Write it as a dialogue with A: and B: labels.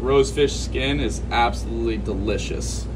A: rosefish skin is absolutely delicious.